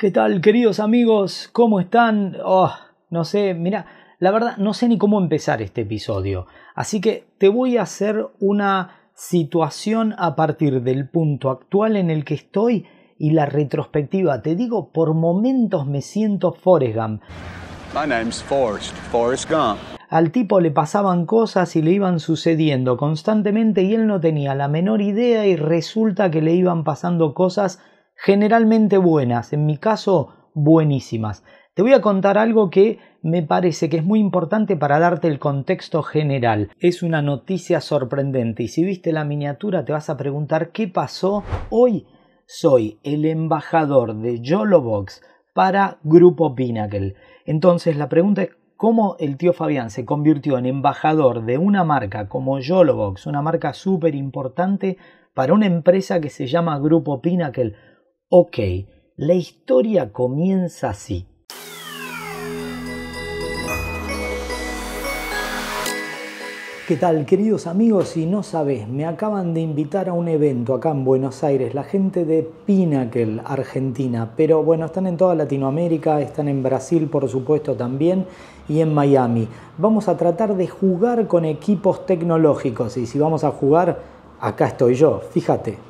¿Qué tal, queridos amigos? ¿Cómo están? Oh, no sé, mira, la verdad no sé ni cómo empezar este episodio. Así que te voy a hacer una situación a partir del punto actual en el que estoy y la retrospectiva. Te digo, por momentos me siento Forrest Gump. My name's Forrest, Forrest Gump. Al tipo le pasaban cosas y le iban sucediendo constantemente y él no tenía la menor idea y resulta que le iban pasando cosas generalmente buenas, en mi caso buenísimas. Te voy a contar algo que me parece que es muy importante para darte el contexto general. Es una noticia sorprendente y si viste la miniatura te vas a preguntar qué pasó. Hoy soy el embajador de Yolobox para Grupo Pinnacle. Entonces la pregunta es cómo el tío Fabián se convirtió en embajador de una marca como Yolobox, una marca súper importante para una empresa que se llama Grupo Pinnacle Ok, la historia comienza así. ¿Qué tal queridos amigos? Si no sabes, me acaban de invitar a un evento acá en Buenos Aires, la gente de Pinnacle, Argentina, pero bueno, están en toda Latinoamérica, están en Brasil por supuesto también y en Miami. Vamos a tratar de jugar con equipos tecnológicos y si vamos a jugar, acá estoy yo, fíjate.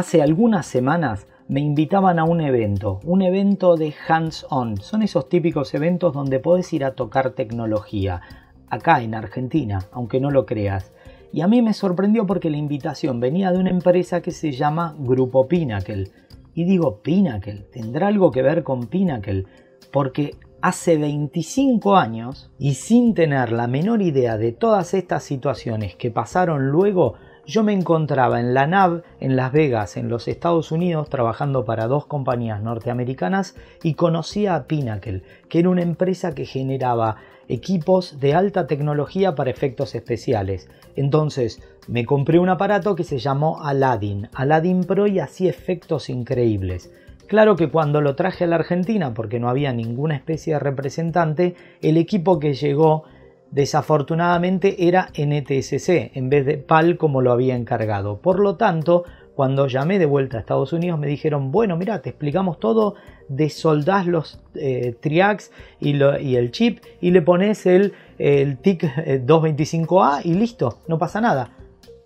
Hace algunas semanas me invitaban a un evento, un evento de hands-on. Son esos típicos eventos donde podés ir a tocar tecnología, acá en Argentina, aunque no lo creas. Y a mí me sorprendió porque la invitación venía de una empresa que se llama Grupo Pinnacle. Y digo, Pinnacle, ¿tendrá algo que ver con Pinnacle? Porque hace 25 años, y sin tener la menor idea de todas estas situaciones que pasaron luego, yo me encontraba en la NAV en Las Vegas, en los Estados Unidos, trabajando para dos compañías norteamericanas y conocía a Pinnacle, que era una empresa que generaba equipos de alta tecnología para efectos especiales. Entonces me compré un aparato que se llamó Aladdin, Aladdin Pro y hacía efectos increíbles. Claro que cuando lo traje a la Argentina, porque no había ninguna especie de representante, el equipo que llegó desafortunadamente era NTSC en vez de PAL como lo había encargado. Por lo tanto, cuando llamé de vuelta a Estados Unidos me dijeron, bueno, mira, te explicamos todo, desoldás los eh, triacs y, el chip y le pones el, el TIC 225A eh, y listo, no pasa nada.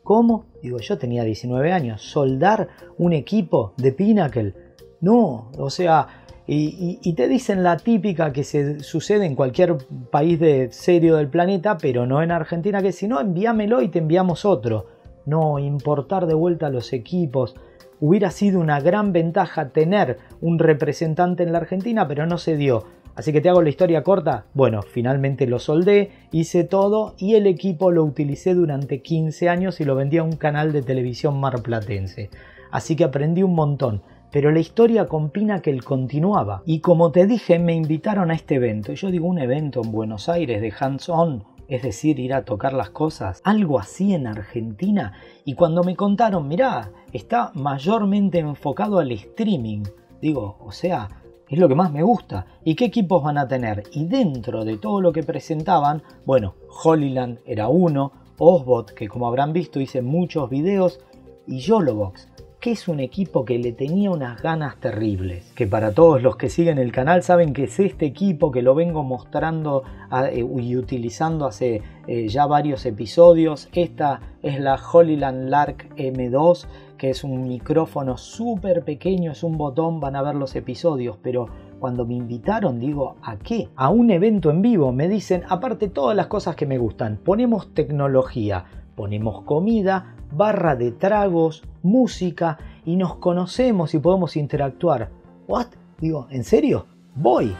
¿Cómo? Digo, yo tenía 19 años, soldar un equipo de Pinnacle. No, o sea, y, te dicen la típica que se sucede en cualquier país de serio del planeta, pero no en Argentina, que si no, envíamelo y te enviamos otro. No, importar de vuelta los equipos. Hubiera sido una gran ventaja tener un representante en la Argentina, pero no se dio. Así que te hago la historia corta. Bueno, finalmente lo soldé, hice todo y el equipo lo utilicé durante 15 años y lo vendí a un canal de televisión marplatense. Así que aprendí un montón pero la historia con Pinnacle continuaba. Y como te dije, me invitaron a este evento. Yo digo, un evento en Buenos Aires de hands-on, es decir, ir a tocar las cosas, algo así en Argentina. Y cuando me contaron, mirá, está mayormente enfocado al streaming, digo, o sea, es lo que más me gusta. ¿Y qué equipos van a tener? Y dentro de todo lo que presentaban, bueno, Holyland era uno, Osbot, que como habrán visto hice muchos videos, y Yolobox que es un equipo que le tenía unas ganas terribles. Que para todos los que siguen el canal saben que es este equipo que lo vengo mostrando eh, y utilizando hace eh, ya varios episodios. Esta es la Holyland Lark M2, que es un micrófono súper pequeño, es un botón, van a ver los episodios, pero cuando me invitaron, digo, ¿a qué? A un evento en vivo, me dicen, aparte todas las cosas que me gustan, ponemos tecnología, ponemos comida, barra de tragos, música y nos conocemos y podemos interactuar. ¿What? Digo, ¿en serio? Voy.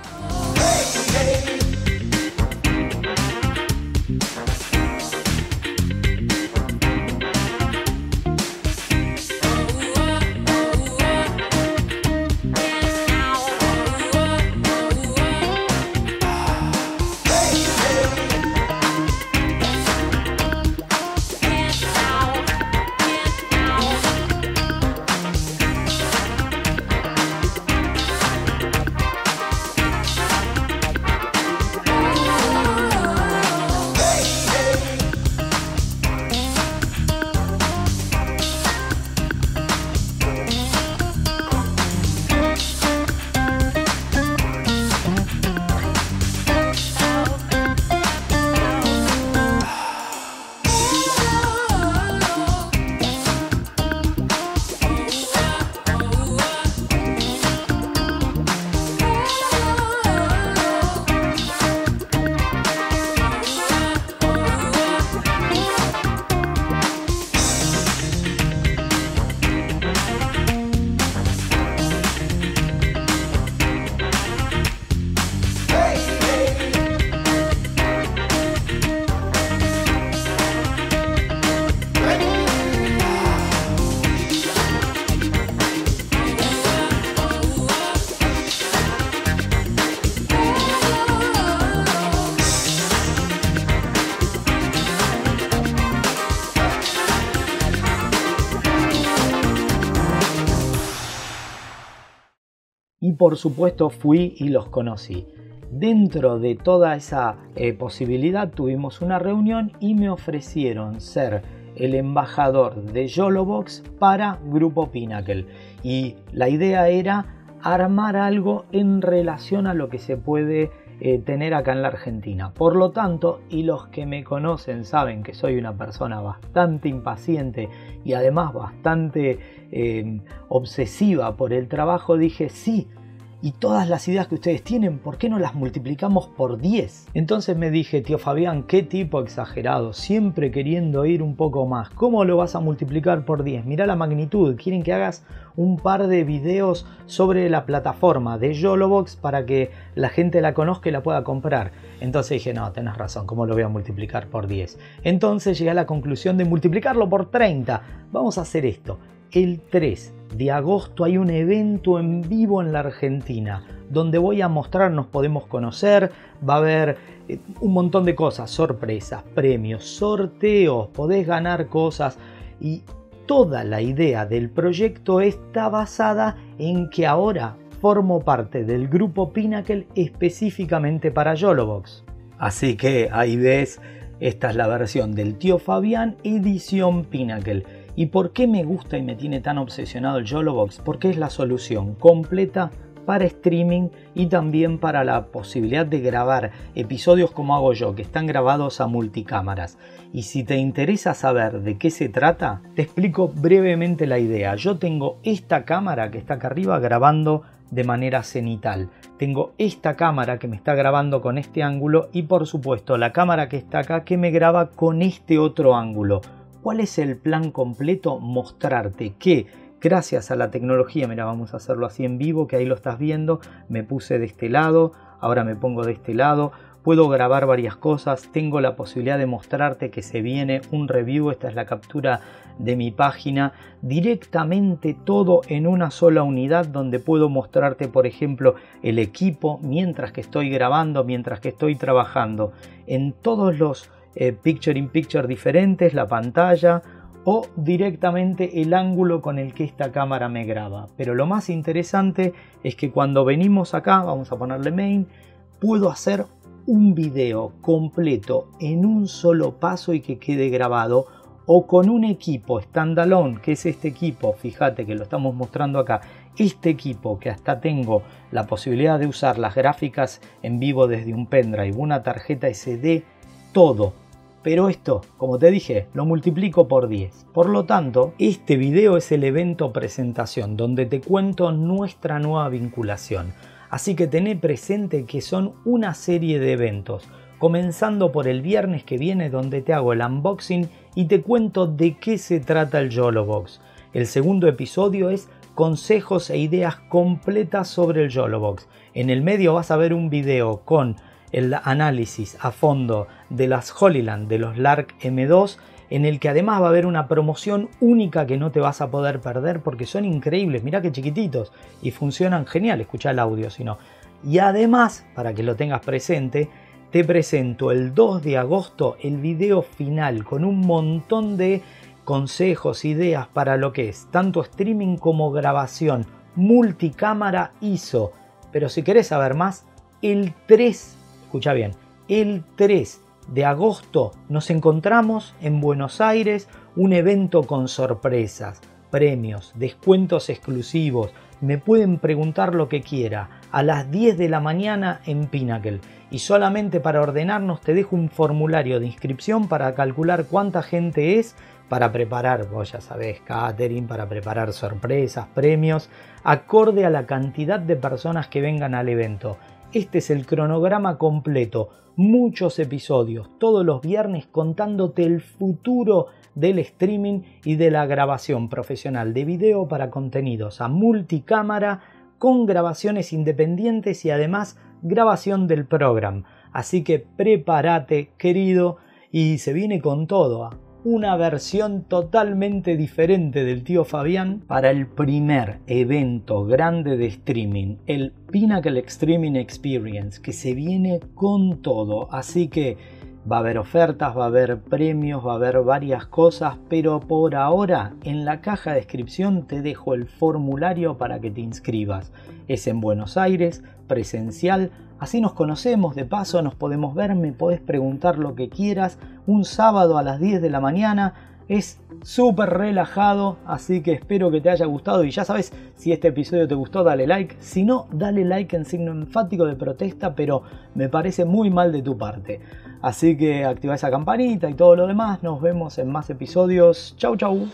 Por supuesto fui y los conocí. Dentro de toda esa eh, posibilidad tuvimos una reunión y me ofrecieron ser el embajador de YOLOBOX para Grupo Pinnacle. Y la idea era armar algo en relación a lo que se puede eh, tener acá en la Argentina. Por lo tanto, y los que me conocen saben que soy una persona bastante impaciente y además bastante eh, obsesiva por el trabajo, dije sí, y todas las ideas que ustedes tienen, ¿por qué no las multiplicamos por 10? Entonces me dije, tío Fabián, qué tipo exagerado, siempre queriendo ir un poco más. ¿Cómo lo vas a multiplicar por 10? Mira la magnitud, quieren que hagas un par de videos sobre la plataforma de YOLOBOX para que la gente la conozca y la pueda comprar. Entonces dije, no, tenés razón, ¿cómo lo voy a multiplicar por 10? Entonces llegué a la conclusión de multiplicarlo por 30. Vamos a hacer esto. El 3 de agosto hay un evento en vivo en la Argentina donde voy a mostrar, nos podemos conocer, va a haber eh, un montón de cosas, sorpresas, premios, sorteos, podés ganar cosas y toda la idea del proyecto está basada en que ahora formo parte del grupo Pinnacle específicamente para YOLOBOX. Así que ahí ves, esta es la versión del tío Fabián edición Pinnacle ¿Y por qué me gusta y me tiene tan obsesionado el YOLOBOX? Porque es la solución completa para streaming y también para la posibilidad de grabar episodios como hago yo, que están grabados a multicámaras. Y si te interesa saber de qué se trata, te explico brevemente la idea. Yo tengo esta cámara que está acá arriba grabando de manera cenital. Tengo esta cámara que me está grabando con este ángulo y por supuesto la cámara que está acá que me graba con este otro ángulo ¿Cuál es el plan completo? Mostrarte que gracias a la tecnología, mira, vamos a hacerlo así en vivo, que ahí lo estás viendo, me puse de este lado, ahora me pongo de este lado, puedo grabar varias cosas, tengo la posibilidad de mostrarte que se viene un review, esta es la captura de mi página, directamente todo en una sola unidad donde puedo mostrarte por ejemplo el equipo mientras que estoy grabando, mientras que estoy trabajando, en todos los eh, picture in picture diferentes, la pantalla o directamente el ángulo con el que esta cámara me graba. Pero lo más interesante es que cuando venimos acá, vamos a ponerle main, puedo hacer un video completo en un solo paso y que quede grabado o con un equipo standalone, que es este equipo, fíjate que lo estamos mostrando acá, este equipo que hasta tengo la posibilidad de usar las gráficas en vivo desde un pendrive, una tarjeta SD, todo pero esto, como te dije, lo multiplico por 10. Por lo tanto, este video es el evento presentación donde te cuento nuestra nueva vinculación. Así que tené presente que son una serie de eventos, comenzando por el viernes que viene donde te hago el unboxing y te cuento de qué se trata el YOLOBOX. El segundo episodio es consejos e ideas completas sobre el YOLOBOX. En el medio vas a ver un video con el análisis a fondo de las Holyland, de los Lark M2, en el que además va a haber una promoción única que no te vas a poder perder porque son increíbles, mira que chiquititos y funcionan genial, escucha el audio si no. Y además, para que lo tengas presente, te presento el 2 de agosto el video final con un montón de consejos, ideas para lo que es tanto streaming como grabación, multicámara ISO. Pero si querés saber más, el 3 escucha bien, el 3 de agosto nos encontramos en Buenos Aires, un evento con sorpresas, premios, descuentos exclusivos. Me pueden preguntar lo que quiera a las 10 de la mañana en Pinnacle. Y solamente para ordenarnos te dejo un formulario de inscripción para calcular cuánta gente es para preparar, vos ya sabés, catering, para preparar sorpresas, premios, acorde a la cantidad de personas que vengan al evento. Este es el cronograma completo, muchos episodios, todos los viernes contándote el futuro del streaming y de la grabación profesional de video para contenidos a multicámara con grabaciones independientes y además grabación del programa. Así que prepárate, querido, y se viene con todo. Una versión totalmente diferente del tío Fabián para el primer evento grande de streaming, el Pinnacle Streaming Experience, que se viene con todo. Así que Va a haber ofertas, va a haber premios, va a haber varias cosas, pero por ahora en la caja de descripción te dejo el formulario para que te inscribas. Es en Buenos Aires, presencial, así nos conocemos, de paso nos podemos ver, me podés preguntar lo que quieras, un sábado a las 10 de la mañana es súper relajado, así que espero que te haya gustado y ya sabes, si este episodio te gustó, dale like. Si no, dale like en signo enfático de protesta, pero me parece muy mal de tu parte. Así que activa esa campanita y todo lo demás. Nos vemos en más episodios. Chau, chau.